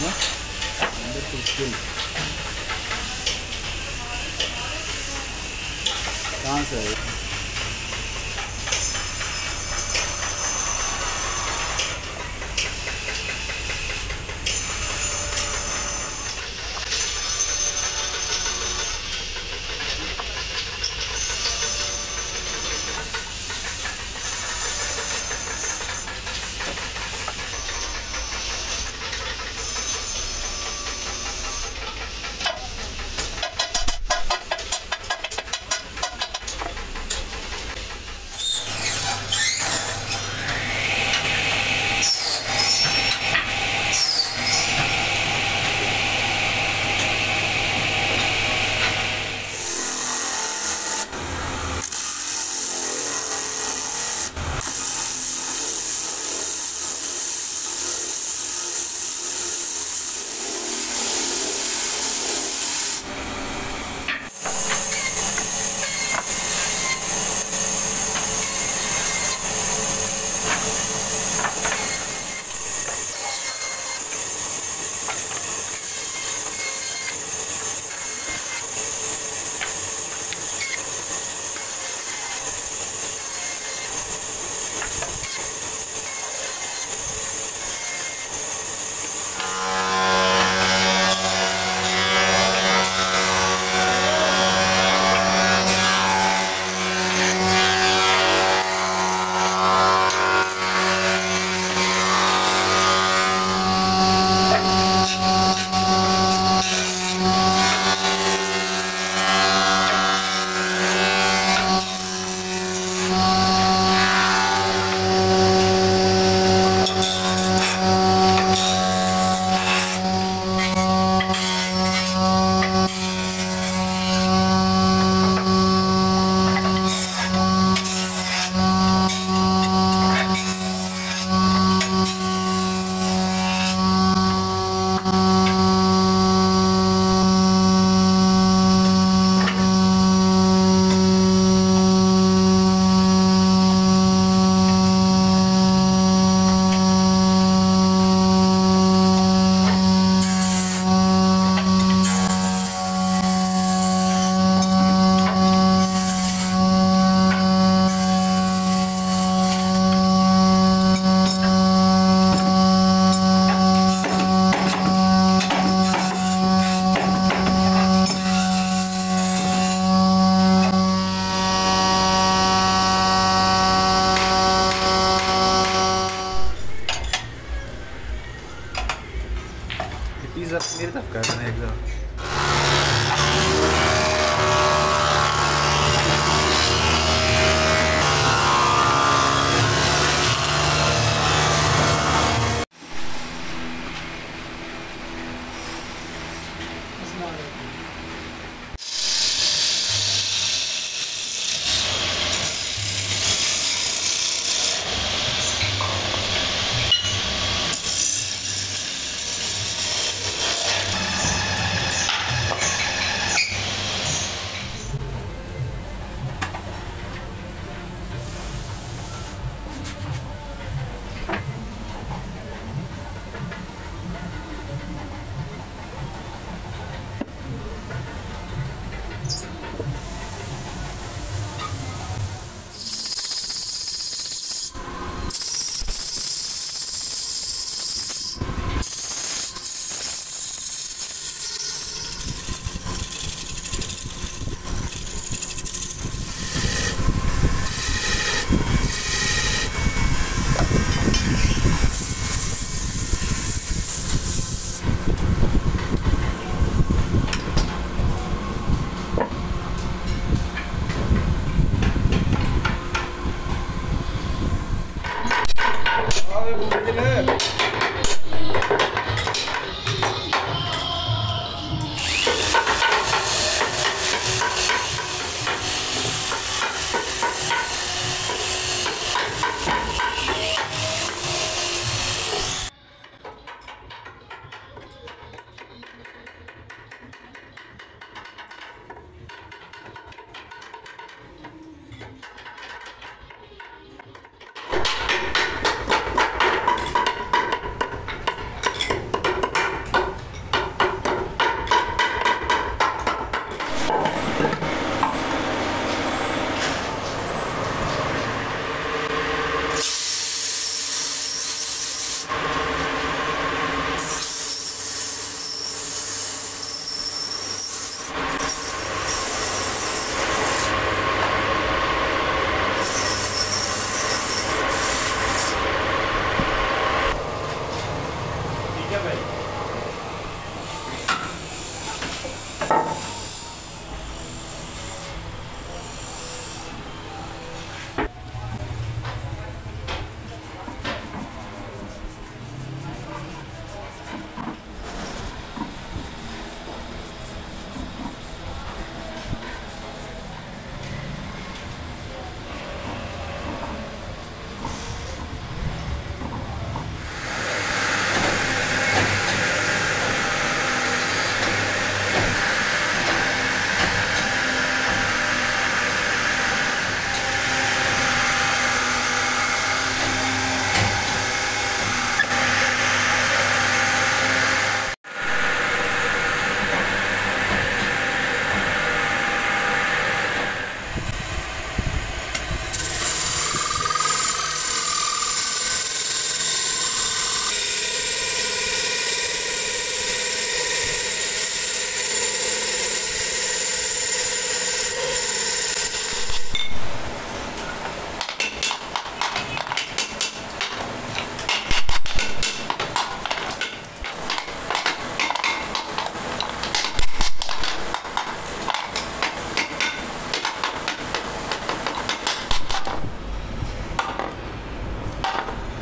huh? Number 15. कहाँ से है І за мірдавка, як экзамене.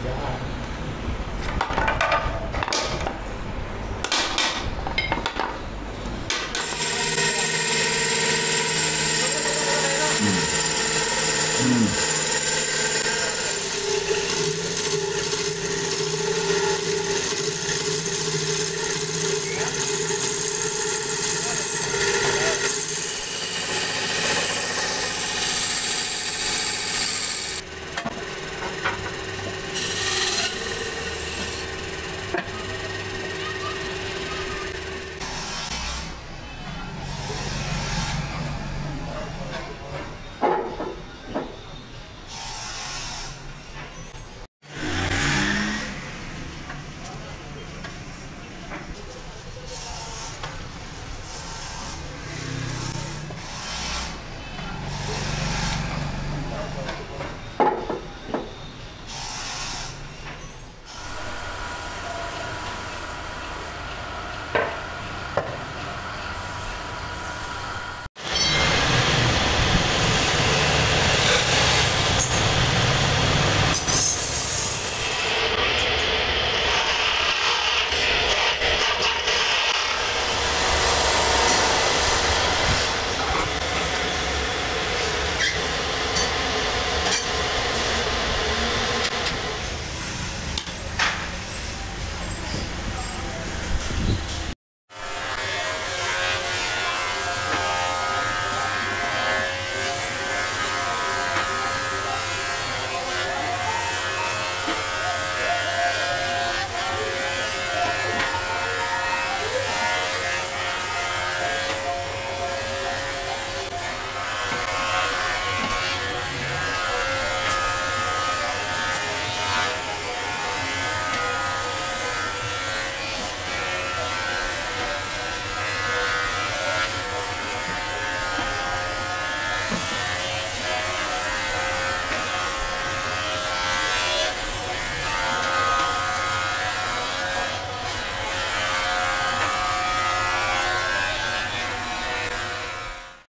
God.